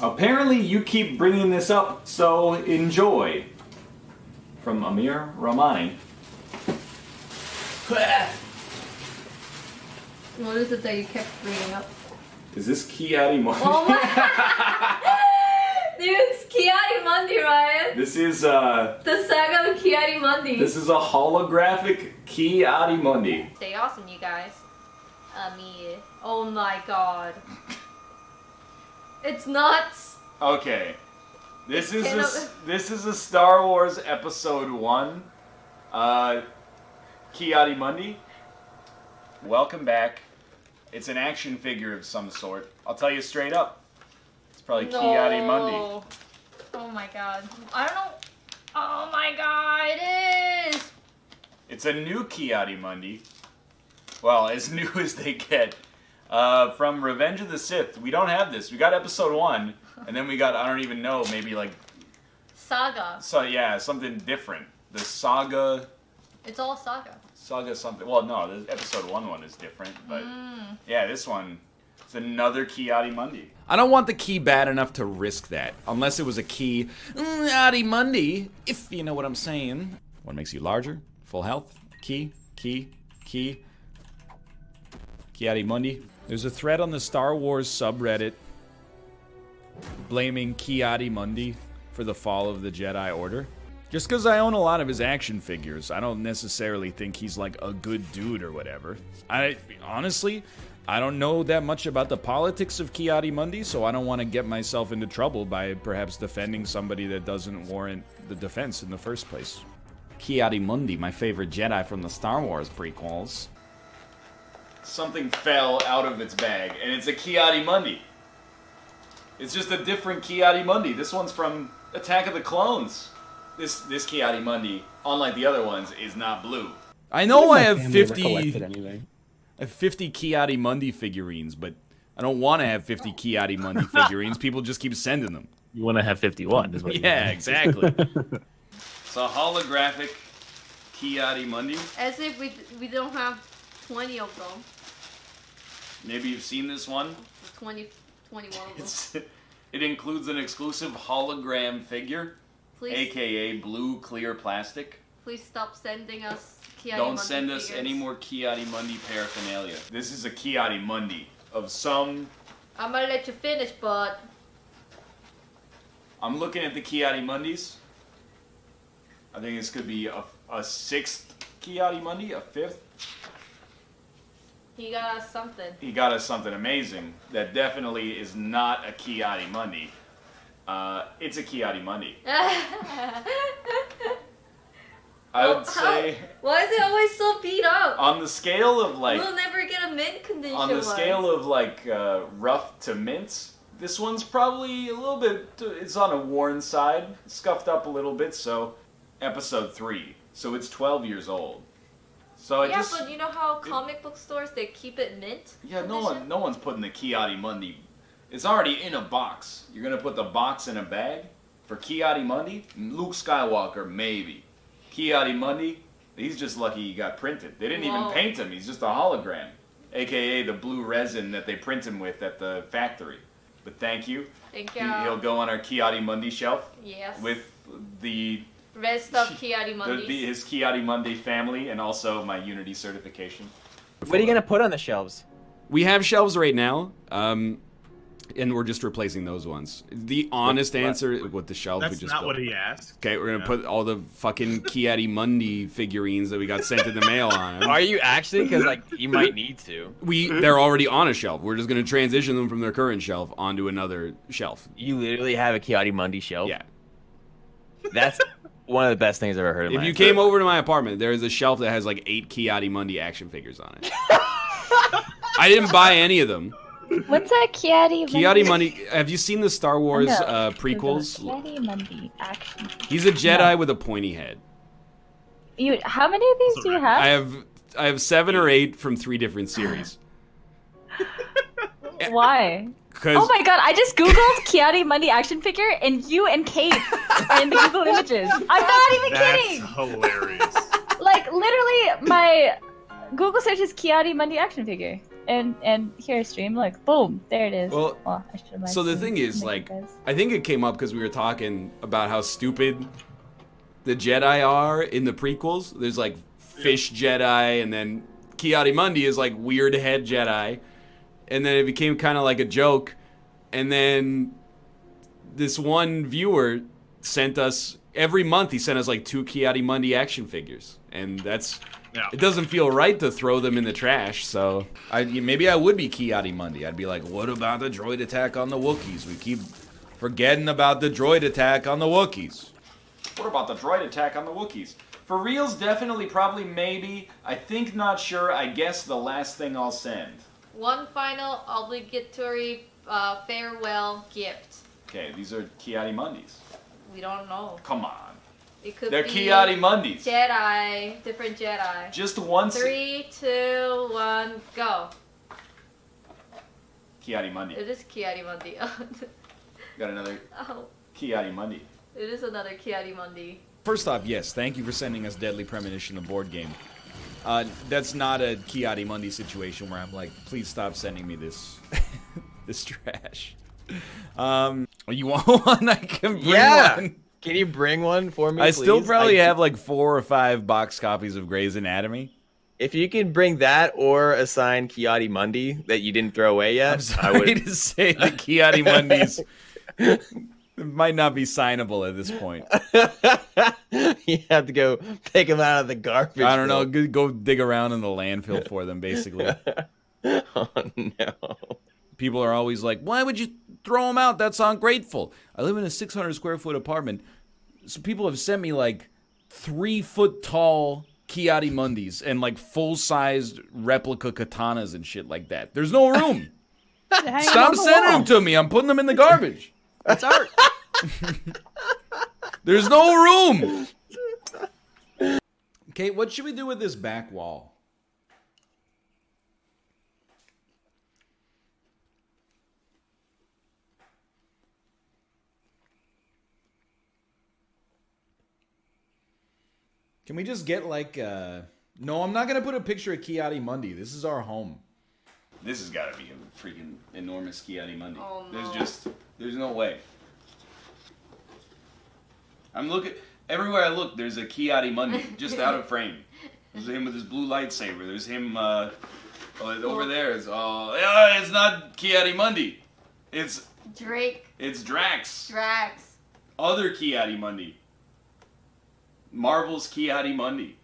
Apparently you keep bringing this up, so enjoy. From Amir Romani. What is it that you kept bringing up? Is this Ki-Adi-Mundi? Oh my Dude, it's Ki-Adi-Mundi, Ryan. This is uh The saga of Ki-Adi-Mundi. this is a holographic Ki-Adi-Mundi. Stay awesome, you guys. Amir. Oh my god. It's nuts. Okay. This is a, this is a Star Wars Episode One, uh, Ki-Adi-Mundi. Welcome back. It's an action figure of some sort. I'll tell you straight up. It's probably Ki-Adi-Mundi. Oh my god. I don't know. Oh my god, it is. It's a new Ki-Adi-Mundi. Well, as new as they get. Uh, from Revenge of the Sith. We don't have this. We got Episode One, and then we got I don't even know maybe like Saga. so yeah something different. The Saga. It's all saga. Saga something. Well, no, the episode one one is different, but Mm. yeah, this one it's another Ki-Adi-Mundi. I don't want the key bad enough to risk that, unless it was a key, mm, Adi Mundi, if you know what I'm saying. What makes you larger? Full health? Key? Key? Key? Key Adi Mundi. There's a thread on the Star Wars subreddit blaming Key Adi Mundi for the fall of the Jedi Order. Just because I own a lot of his action figures, I don't necessarily think he's like a good dude or whatever. I honestly, I don't know that much about the politics of Kiadi Mundi, so I don't want to get myself into trouble by perhaps defending somebody that doesn't warrant the defense in the first place. Kiadi Mundi, my favorite Jedi from the Star Wars prequels. Something fell out of its bag, and it's a Ki-Adi-Mundi. It's just a different Ki-Adi-Mundi. This one's from Attack of the Clones. This this Ki-Adi-Mundi, unlike the other ones, is not blue. I know I My have 50 collected anything. I have 50 Kiadi Mundi figurines, but I don't want to have 50 Kiadi Mundi figurines. People just keep sending them. You want to have 51, is what Yeah, exactly. It's a holographic Ki-Adi-Mundi. As if we we don't have 20 of them. Maybe you've seen this one. 20, 21 of them. It's, it includes an exclusive hologram figure, Please, aka blue clear plastic. please stop sending us Kiari Don't Mundi send us figures. any more Ki-Adi-Mundi paraphernalia. This is a Ki-Adi-Mundi of some. I'm gonna let you finish, but I'm looking at the Ki-Adi-Mundis. I think this could be a, a sixth Ki-Adi-Mundi, a fifth. He got us something. He got us something amazing that definitely is not a Ki-Adi-Mundi. Uh, it's a Ki-Adi-Mundi. I would say how- Why is it always so beat up? on the scale of like we'll never get a mint condition on the one. scale of like uh, rough to mints, this one's probably a little bit. It's on a worn side, scuffed up a little bit. So, episode three. So it's 12 years old. So I yeah, just but you know how comic book stores they keep it mint? yeah, no one no one's putting the Ki-Adi-Mundi. It's already in a box. You're gonna put the box in a bag for Ki-Adi-Mundi. Luke Skywalker maybe. Ki-Adi-Mundi. He's just lucky he got printed. They didn't even paint him. He's just a hologram, aka the blue resin that they print him with at the factory. But thank you. Thank you. He, you. will go on our Ki-Adi-Mundi shelf yes. with the, rest of Kiari the, Mundis. the his Ki-Adi-Mundi family and also my Unity certification. What are you gonna put on the shelves? we have shelves right now, um, and we're just replacing those ones. The honest answer with the shelf we That's just not built. what he asked. Okay, we're gonna Yeah. put all the fucking Ki-Adi-Mundi figurines that we got sent in the mail on. 'em. Are you actually? Because like you might need to. We they're already on a shelf. We're just gonna transition them from their current shelf onto another shelf. You literally have a Ki-Adi-Mundi shelf. Yeah. That's one of the best things I've ever heard. In If my you entire came over to my apartment, there is a shelf that has like eight Ki-Adi-Mundi action figures on it. I didn't buy any of them. What's a Kiati Ki-Adi-Mundi. Have you seen the Star Wars No, uh, prequels? Ki-Adi-Mundi action. He's a Jedi No. with a pointy head. You, how many of these do you have? I have I have seven or eight from three different series. Why? Cause Oh my god, I just googled Ki-Adi-Mundi action figure and you and Kate are in the Google images. I'm not even That's kidding! hilarious. Like, literally, my Google search is Ki-Adi-Mundi action figure. and and here stream. Look, boom, there it is. Well, I So the thing is, like, I think it came up because we were talking about how stupid the Jedi are in the prequels. There's like fish Jedi, and then Kiadi Mundi is like weird head Jedi, and then it became kind of like a joke, and then this one viewer sent us every month. He sent us like two Kiadi Mundi action figures, and that's. Yeah. It doesn't feel right to throw them in the trash, so I maybe I would be Kiadi Mundi. I'd be like, "What about the droid attack on the Wookiees? We keep forgetting about the droid attack on the Wookiees." What about the droid attack on the Wookiees? For reals, definitely, probably, maybe. I think not sure. I guess the last thing I'll send. One final obligatory uh, farewell gift. Okay, these are Kiadi Mundis. We don't know. Come on. It could They're be Kiadi Mundis. Jedi, different Jedi. Just once. Three, two, one, go. Kiadi Mundi. It is Kiadi Mundi. Got another oh, Kiadi Mundi. it is another Kiadi Mundi. First off, yes, thank you for sending us Deadly Premonition, the board game. Uh, that's not a Kiadi Mundi situation where I'm like, please stop sending me this, this trash. Um, you want one? I can bring Yeah. one. Can you bring one for me? I still probably I- have like four or five box copies of Grey's Anatomy. If you can bring that or a signed Kiadi Mundi that you didn't throw away yet, I'm I would. to say the Kiadi Mundis might not be signable at this point. you have to go pick them out of the garbage. I don't know. Go, go dig around in the landfill for them, basically. oh no. People are always like, why would you throw them out? That's ungrateful. I live in a 600 square foot apartment. So people have sent me like three foot tall Kiadi Mundis and like full sized replica katanas and shit like that. There's no room. Stop sending them to me. I'm putting them in the garbage. That's art. There's no room. Okay, what should we do with this back wall? Can we just get like uh No, I'm not gonna put a picture of Kiadi Mundi. This is our home. This has got to be a freaking enormous Kiadi Mundi. Oh, There's just, there's no way. I'm looking, everywhere I look, there's a Kiadi Mundi, just out of frame. There's him with his blue lightsaber. There's him, uh, oh, over there is, oh, yeah, it's not Kiadi Mundi. It's, Drake, it's Drax. Drax. Other Kiadi Mundi. Marvel's Kiadi Mundi.